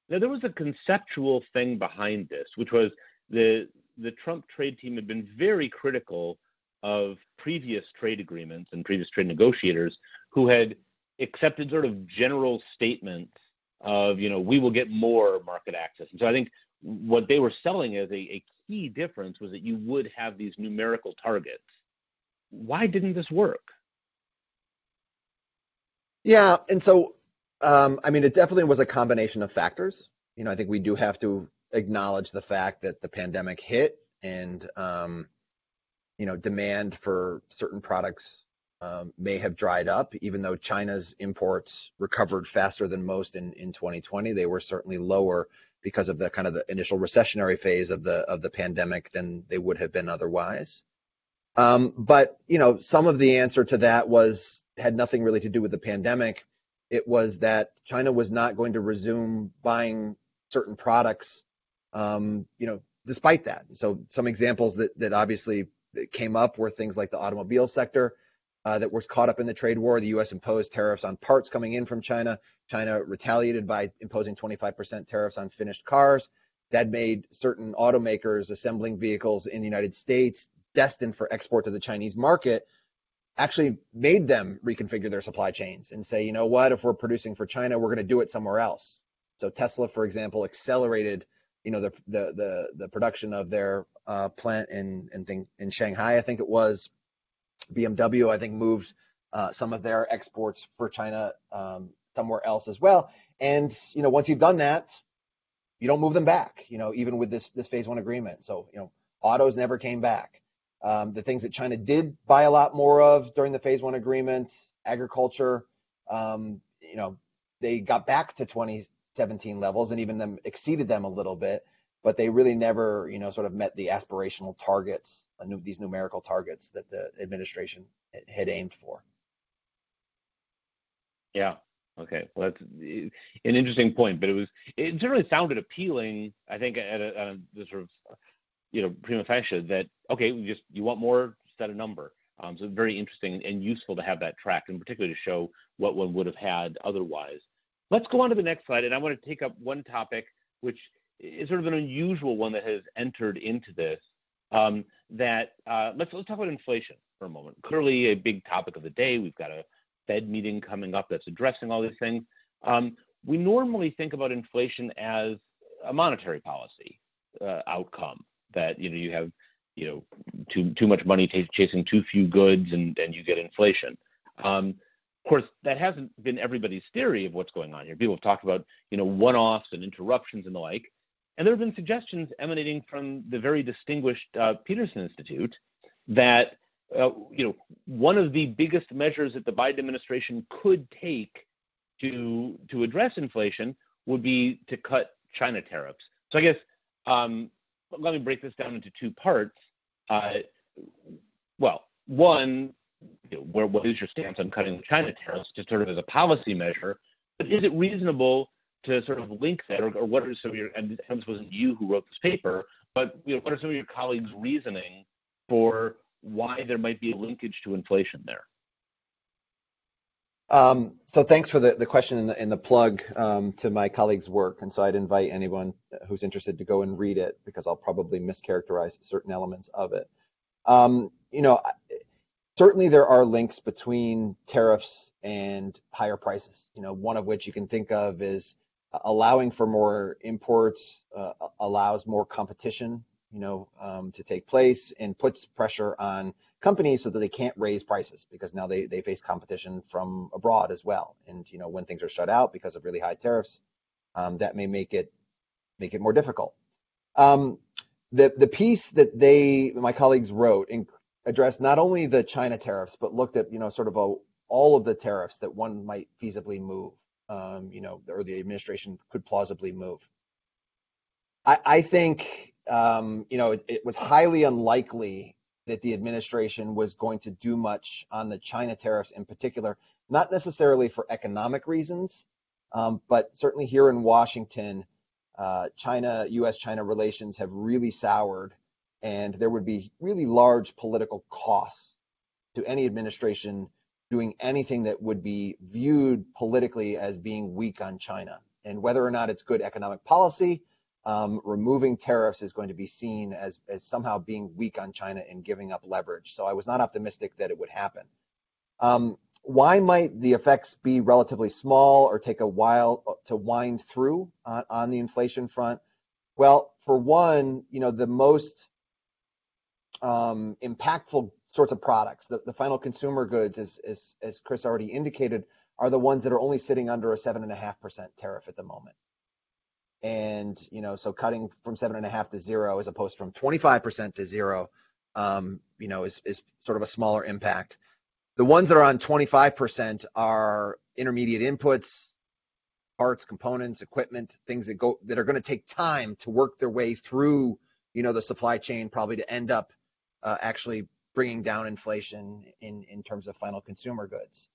Now, there was a conceptual thing behind this, which was the the Trump trade team had been very critical of previous trade agreements and previous trade negotiators who had accepted sort of general statements of, you know, we will get more market access. And so I think what they were selling as a, a key difference was that you would have these numerical targets. Why didn't this work? Yeah, and so um, I mean, it definitely was a combination of factors. You know, I think we do have to acknowledge the fact that the pandemic hit and um, you know demand for certain products um, may have dried up even though china's imports recovered faster than most in, in 2020 they were certainly lower because of the kind of the initial recessionary phase of the of the pandemic than they would have been otherwise um, but you know some of the answer to that was had nothing really to do with the pandemic it was that china was not going to resume buying certain products um, you know, despite that. So some examples that that obviously came up were things like the automobile sector uh, that was caught up in the trade war. The U.S. imposed tariffs on parts coming in from China. China retaliated by imposing 25% tariffs on finished cars. That made certain automakers assembling vehicles in the United States destined for export to the Chinese market actually made them reconfigure their supply chains and say, you know what, if we're producing for China, we're going to do it somewhere else. So Tesla, for example, accelerated you know the the the, the production of their uh, plant in in thing in Shanghai, I think it was. BMW, I think, moved uh, some of their exports for China um, somewhere else as well. And you know, once you've done that, you don't move them back. You know, even with this this phase one agreement. So you know, autos never came back. Um, the things that China did buy a lot more of during the phase one agreement, agriculture, um, you know, they got back to 2017 levels and even them exceeded them a little bit, but they really never, you know, sort of met the aspirational targets, these numerical targets that the administration had aimed for. Yeah. Okay. Well, that's an interesting point, but it was it certainly sounded appealing. I think at a, at a sort of you know prima facie that okay, we just you want more, set a number. Um, so very interesting and useful to have that track, and particularly to show what one would have had otherwise. Let's go on to the next slide, and I want to take up one topic which is sort of an unusual one that has entered into this. Um, that uh, let's let's talk about inflation for a moment. Clearly, a big topic of the day. We've got a Fed meeting coming up that's addressing all these things. Um, we normally think about inflation as a monetary policy uh, outcome. That you know you have you know too too much money t- chasing too few goods, and and you get inflation. Um, of course, that hasn't been everybody's theory of what's going on here. People have talked about, you know, one-offs and interruptions and the like. And there have been suggestions emanating from the very distinguished uh, Peterson Institute that, uh, you know, one of the biggest measures that the Biden administration could take to to address inflation would be to cut China tariffs. So I guess um, let me break this down into two parts. Uh, well, one, you know, where, what is your stance on cutting the China tariffs, just sort of as a policy measure? But is it reasonable to sort of link that, or, or what are some of your? And this wasn't you who wrote this paper, but you know, what are some of your colleagues' reasoning for why there might be a linkage to inflation there? Um, so thanks for the, the question and the, and the plug um, to my colleague's work. And so I'd invite anyone who's interested to go and read it because I'll probably mischaracterize certain elements of it. Um, you know, certainly there are links between tariffs and higher prices. You know, one of which you can think of is allowing for more imports uh, allows more competition, you know, um, to take place and puts pressure on companies so that they can't raise prices because now they, they face competition from abroad as well. And you know, when things are shut out because of really high tariffs, um, that may make it make it more difficult. Um, the the piece that they my colleagues wrote in, addressed not only the China tariffs, but looked at, you know, sort of a, all of the tariffs that one might feasibly move. um, you know, or the administration could plausibly move. I, I think, um, you know, it, it, was highly unlikely that the administration was going to do much on the China tariffs in particular, not necessarily for economic reasons, um, but certainly here in Washington, uh, China, U.S. China relations have really soured, and there would be really large political costs to any administration doing anything that would be viewed politically as being weak on China. And whether or not it's good economic policy, um, removing tariffs is going to be seen as, as somehow being weak on China and giving up leverage. So I was not optimistic that it would happen. Um, why might the effects be relatively small or take a while to wind through on, on the inflation front? Well, for one, you know, the most um, impactful sorts of products, the, the final consumer goods, as, as, as Chris already indicated, are the ones that are only sitting under a seven and a half percent tariff at the moment. And you know, so cutting from seven and a half to zero as opposed from 25% to zero, um, you know, is is sort of a smaller impact. The ones that are on 25% are intermediate inputs, parts, components, equipment, things that go that are going to take time to work their way through, you know, the supply chain, probably to end up uh, actually bringing down inflation in in terms of final consumer goods.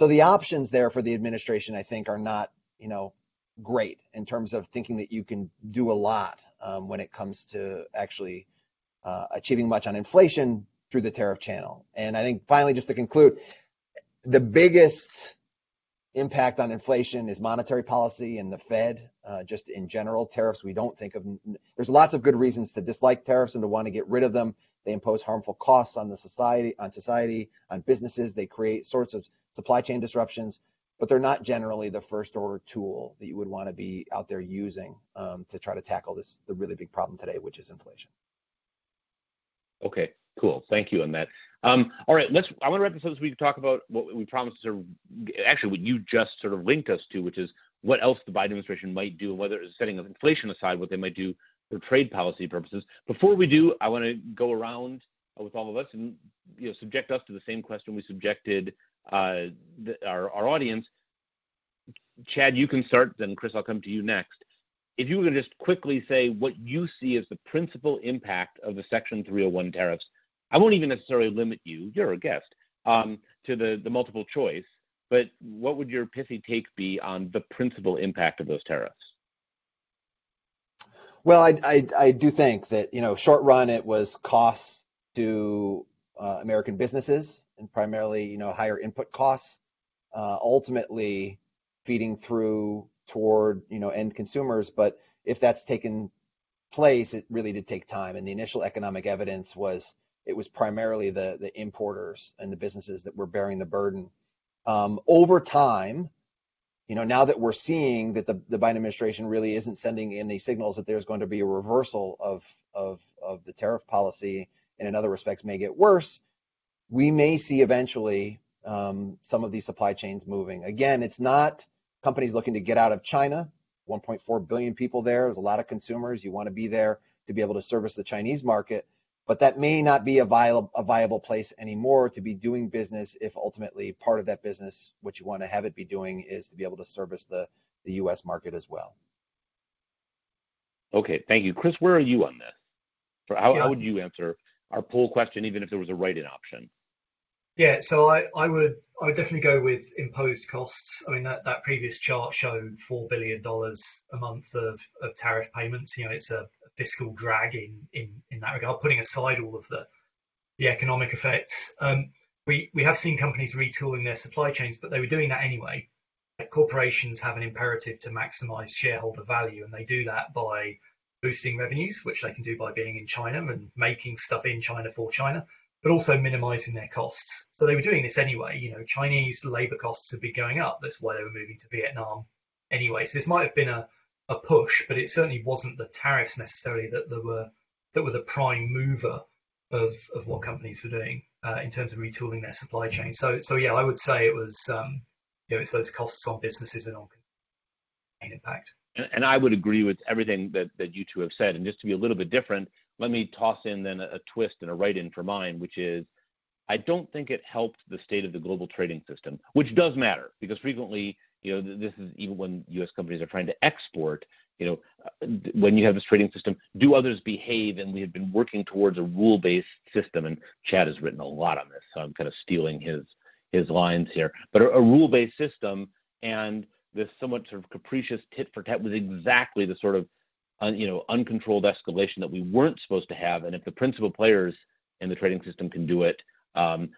So the options there for the administration, I think, are not, you know, great in terms of thinking that you can do a lot um, when it comes to actually uh, achieving much on inflation through the tariff channel. And I think finally, just to conclude, the biggest impact on inflation is monetary policy and the Fed, uh, just in general. Tariffs, we don't think of, there's lots of good reasons to dislike tariffs and to want to get rid of them. They impose harmful costs on the society, on society, on businesses. They create sorts of supply chain disruptions, but they're not generally the first order tool that you would want to be out there using um, to try to tackle this, the really big problem today, which is inflation. Okay, cool. Thank you on that. Um, all right, let's. I want to wrap this up so we can talk about what we promised to. Actually, what you just sort of linked us to, which is what else the Biden administration might do, and whether it's setting inflation aside, what they might do for trade policy purposes. Before we do, I want to go around with all of us and you know subject us to the same question we subjected uh, our, our audience. Chad, you can start, then Chris, I'll come to you next if you were to just quickly say what you see as the principal impact of the Section 301 tariffs, I won't even necessarily limit you, you're a guest, um, to the, the multiple choice, but what would your pithy take be on the principal impact of those tariffs? Well, I, I, I do think that, you know, short run, it was costs to uh, American businesses and primarily, you know, higher input costs, uh, ultimately feeding through toward you know end consumers. But if that's taken place, it really did take time. And the initial economic evidence was it was primarily the the importers and the businesses that were bearing the burden. Um, over time, you know, now that we're seeing that the, the Biden administration really isn't sending any signals that there's going to be a reversal of of of the tariff policy, and in other respects may get worse, we may see eventually um, some of these supply chains moving. Again, it's not companies looking to get out of China. 1.4 billion people there. There's a lot of consumers. You want to be there to be able to service the Chinese market, but that may not be a viable, a viable place anymore to be doing business if ultimately part of that business, what you want to have it be doing, is to be able to service the, the U.S. market as well. Okay, thank you. Chris, where are you on this? For how, yeah. how would you answer our poll question, even if there was a write-in option? Yeah, so I, I would I would definitely go with imposed costs. I mean that, that previous chart showed four billion dollars a month of, of tariff payments. You know, it's a, fiscal drag in, in, in that regard, putting aside all of the the economic effects. Um, we we have seen companies retooling their supply chains, but they were doing that anyway. Corporations have an imperative to maximize shareholder value, and they do that by boosting revenues, which they can do by being in China and making stuff in China for China but also minimizing their costs. So they were doing this anyway. You know, Chinese labor costs have been going up. That's why they were moving to Vietnam anyway. So this might have been a, a push, but it certainly wasn't the tariffs necessarily that there were that were the prime mover of, of what companies were doing uh, in terms of retooling their supply chain. So so yeah, I would say it was um, you know it's those costs on businesses and on impact. And, and I would agree with everything that, that you two have said. And just to be a little bit different, let me toss in then a, twist and a write in for mine, which is I don't think it helped the state of the global trading system, which does matter because frequently you know, this is even when U.S. companies are trying to export, you know, uh, when you have this trading system, do others behave? And we have been working towards a rule-based system, and Chad has written a lot on this, so I'm kind of stealing his his lines here. But a, a rule-based system and this somewhat sort of capricious tit for tat was exactly the sort of un, you know uncontrolled escalation that we weren't supposed to have. And if the principal players in the trading system can do it, um,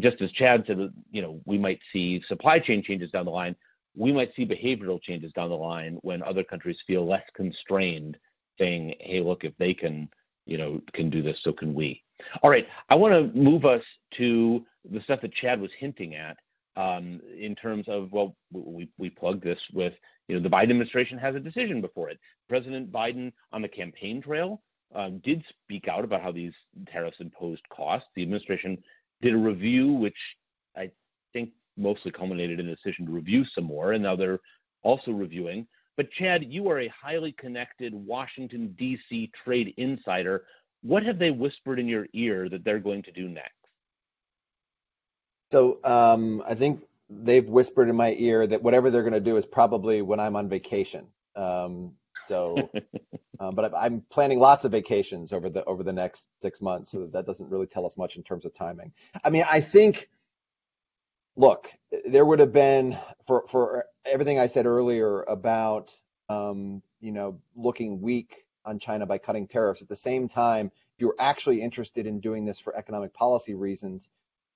just as Chad said, you know, we might see supply chain changes down the line we might see behavioral changes down the line when other countries feel less constrained, saying, "Hey, look, if they can, you know, can do this, so can we." All right, I want to move us to the stuff that Chad was hinting at in terms of well, we we plugged this with you know the Biden administration has a decision before it. President Biden on the campaign trail um, did speak out about how these tariffs imposed costs. The administration did a review, which I think mostly culminated in a decision to review some more, and now they're also reviewing. But Chad, you are a highly connected Washington, D.C. trade insider. What have they whispered in your ear that they're going to do next? So um, I think they've whispered in my ear that whatever they're going to do is probably when I'm on vacation. Um, so, um, but I'm planning lots of vacations over the over the next six months, so that doesn't really tell us much in terms of timing. I mean, I think look, there would have been for for everything I said earlier about um, you know looking weak on China by cutting tariffs. At the same time, if you were actually interested in doing this for economic policy reasons,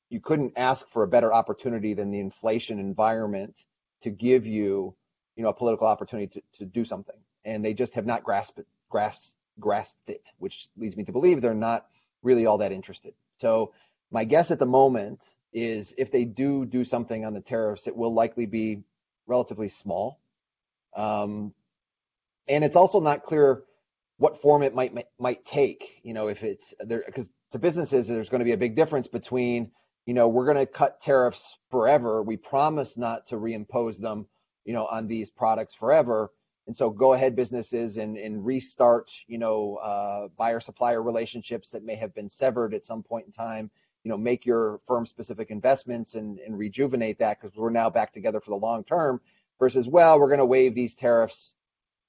you couldn't ask for a better opportunity than the inflation environment to give you you know a political opportunity to, to do something. And they just have not grasped it, grasped grasped it, which leads me to believe they're not really all that interested. So my guess at the moment is if they do do something on the tariffs, it will likely be relatively small. Um, and it's also not clear what form it might might take. You know, if it's there because to businesses, there's going to be a big difference between you know we're going to cut tariffs forever. We promise not to reimpose them, you know, on these products forever. And so go ahead businesses and, and restart, you know, uh, buyer supplier relationships that may have been severed at some point in time you know make your firm specific investments and, and rejuvenate that because we're now back together for the long term versus well we're going to waive these tariffs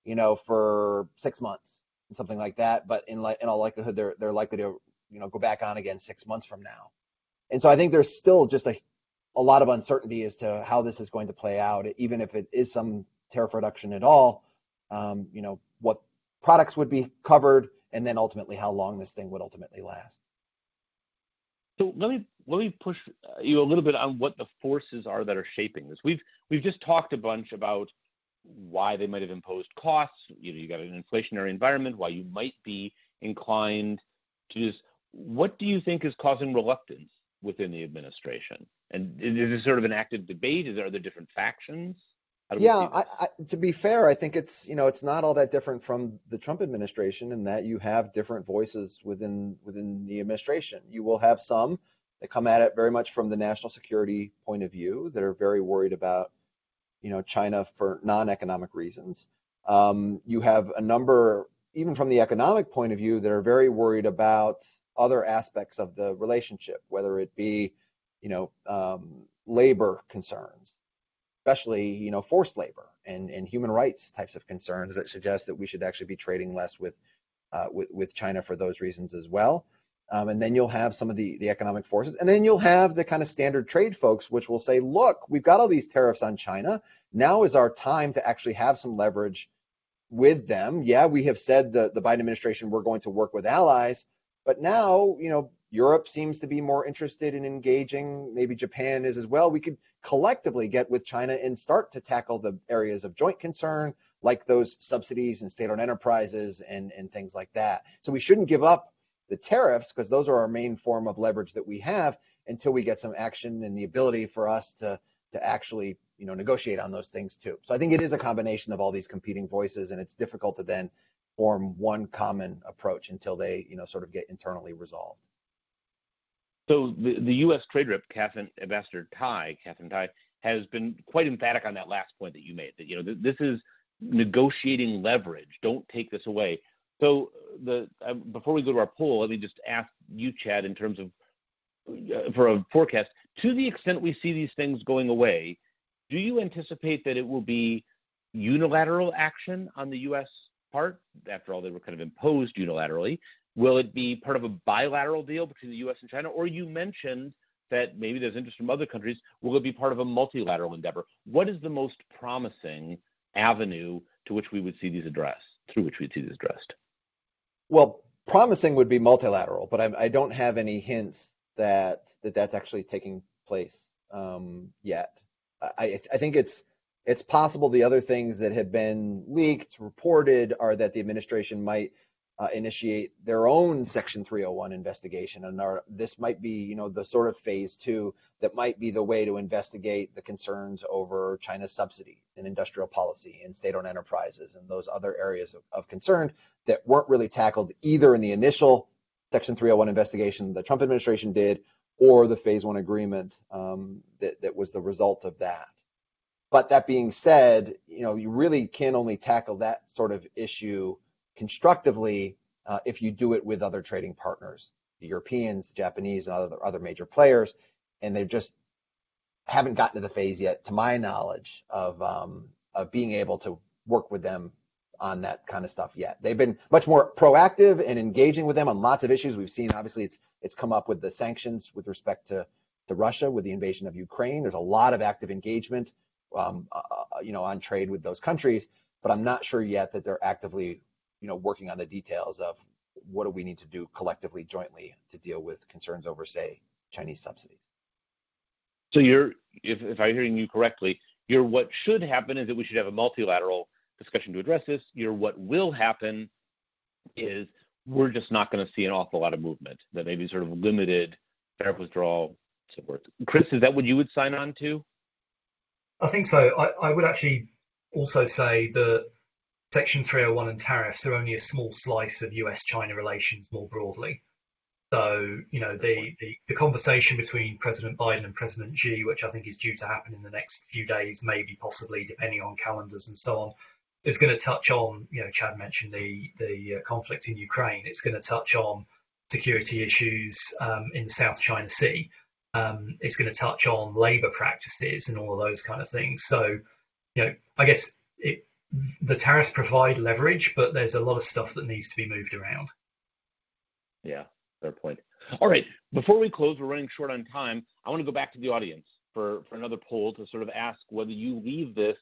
you know for six months and something like that but in, in all likelihood they're, they're likely to you know go back on again six months from now and so i think there's still just a, a lot of uncertainty as to how this is going to play out even if it is some tariff reduction at all um, you know what products would be covered and then ultimately how long this thing would ultimately last so let me let me push you a little bit on what the forces are that are shaping this. We've we've just talked a bunch about why they might have imposed costs. You know, you got an inflationary environment. Why you might be inclined to just. What do you think is causing reluctance within the administration? And is this sort of an active debate? Is there other different factions? yeah, I, I, to be fair, I think it's you know it's not all that different from the Trump administration in that you have different voices within within the administration. You will have some that come at it very much from the national security point of view that are very worried about you know China for non-economic reasons. Um, you have a number, even from the economic point of view, that are very worried about other aspects of the relationship, whether it be you know um, labor concerns especially you know forced labor and, and human rights types of concerns that suggest that we should actually be trading less with uh, with, with China for those reasons as well. Um, and then you'll have some of the, the economic forces. And then you'll have the kind of standard trade folks, which will say, look, we've got all these tariffs on China. Now is our time to actually have some leverage with them. Yeah, we have said the, the Biden administration, we're going to work with allies. But now, you know, Europe seems to be more interested in engaging. Maybe Japan is as well. We could collectively get with China and start to tackle the areas of joint concern, like those subsidies and state owned enterprises and, and things like that. So we shouldn't give up the tariffs because those are our main form of leverage that we have until we get some action and the ability for us to to actually you know negotiate on those things too. So I think it is a combination of all these competing voices and it's difficult to then form one common approach until they you know sort of get internally resolved. So the, the U.S. trade rep, Katherine Ambassador Tai, Katherine Tai, has been quite emphatic on that last point that you made. That you know th- this is negotiating leverage. Don't take this away. So the uh, before we go to our poll, let me just ask you, Chad, in terms of uh, for a forecast. To the extent we see these things going away, do you anticipate that it will be unilateral action on the U.S. part? After all, they were kind of imposed unilaterally. Will it be part of a bilateral deal between the U.S. and China? Or you mentioned that maybe there's interest from other countries. Will it be part of a multilateral endeavor? What is the most promising avenue to which we would see these addressed, through which we'd see these addressed? Well, promising would be multilateral, but I, I don't have any hints that, that that's actually taking place um, yet. I, I think it's it's possible the other things that have been leaked, reported, are that the administration might uh, initiate their own Section 301 investigation, and our, this might be, you know, the sort of phase two that might be the way to investigate the concerns over China's subsidy and industrial policy and state-owned enterprises and those other areas of, of concern that weren't really tackled either in the initial Section 301 investigation the Trump administration did, or the Phase One agreement um, that that was the result of that. But that being said, you know, you really can only tackle that sort of issue constructively uh, if you do it with other trading partners, the Europeans, the Japanese, and other other major players, and they just haven't gotten to the phase yet, to my knowledge, of um, of being able to work with them on that kind of stuff yet. They've been much more proactive and engaging with them on lots of issues. We've seen obviously it's it's come up with the sanctions with respect to to Russia with the invasion of Ukraine. There's a lot of active engagement, um, uh, uh you know, on trade with those countries. But I'm not sure yet that they're actively you know, working on the details of what do we need to do collectively, jointly to deal with concerns over, say, Chinese subsidies. So you're, if, if I'm hearing you correctly, you're what should happen is that we should have a multilateral discussion to address this. Your what will happen is we're just not going to see an awful lot of movement. That maybe sort of limited tariff withdrawal, so. Chris, is that what you would sign on to? I think so. I, I would actually also say that Section 301 and tariffs are only a small slice of US China relations more broadly. So, you know, the, the, the, conversation between President Biden and President Xi, which I think is due to happen in the next few days, maybe possibly, depending on calendars and so on, is going to touch on, you know, Chad mentioned the, the uh, conflict in Ukraine. It's going to touch on security issues um, in the South China Sea. Um, it's going to touch on labor practices and all of those kind of things. So, you know, I guess it, the tariffs provide leverage, but there's a lot of stuff that needs to be moved around. Yeah, fair point. All right, before we close, we're running short on time. I want to go back to the audience for, for another poll to sort of ask whether you leave this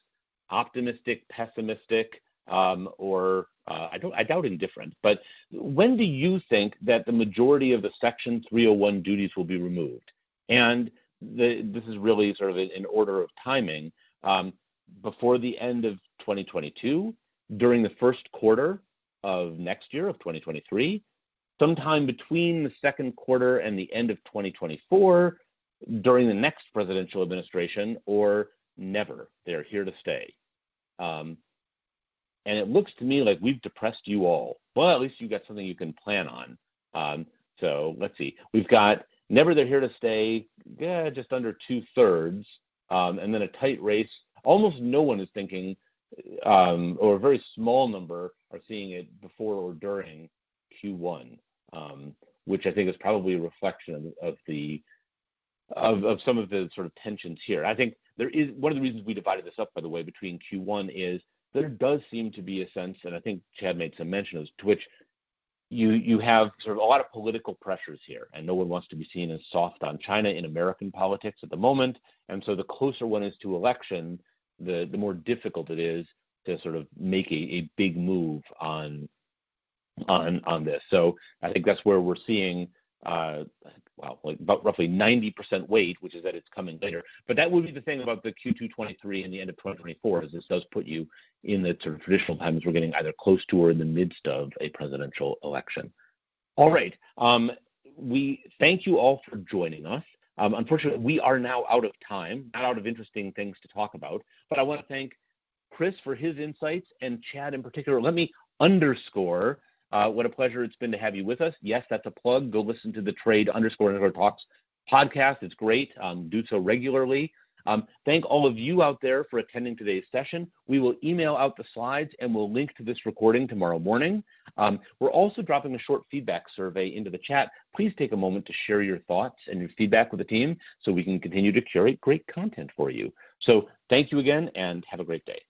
optimistic, pessimistic, um, or uh, I don't I doubt indifferent. But when do you think that the majority of the Section 301 duties will be removed? And the, this is really sort of in order of timing. Um, before the end of 2022, during the first quarter of next year, of 2023, sometime between the second quarter and the end of 2024, during the next presidential administration, or never. They're here to stay. Um, and it looks to me like we've depressed you all. Well, at least you got something you can plan on. Um, so let's see. We've got never they're here to stay, yeah, just under two thirds, um, and then a tight race almost no one is thinking, um, or a very small number are seeing it before or during Q1, um, which I think is probably a reflection of, of the of, of, some of the sort of tensions here. I think there is one of the reasons we divided this up, by the way, between Q1 is there does seem to be a sense, and I think Chad made some mention of to which you you have sort of a lot of political pressures here, and no one wants to be seen as soft on China in American politics at the moment. And so the closer one is to election, the the more difficult it is to sort of make a, a big move on on on this. So I think that's where we're seeing uh, well, like about roughly 90% weight, which is that it's coming later. But that would be the thing about the Q2 23 and the end of 2024, is this does put you in the sort of traditional times we're getting either close to or in the midst of a presidential election. All right. Um, we thank you all for joining us. Um, unfortunately, we are now out of time, not out of interesting things to talk about. But I want to thank Chris for his insights and Chad in particular. Let me underscore uh, what a pleasure it's been to have you with us. Yes, that's a plug. Go listen to the trade underscore underscore talks podcast. It's great. Um, do so regularly. Um, thank all of you out there for attending today's session. We will email out the slides and we'll link to this recording tomorrow morning. Um, we're also dropping a short feedback survey into the chat. Please take a moment to share your thoughts and your feedback with the team so we can continue to curate great content for you. So thank you again and have a great day.